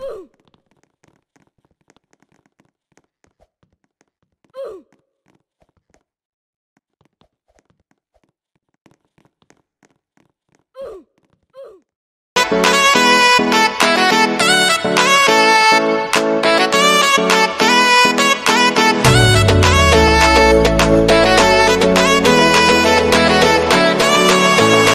Ooh.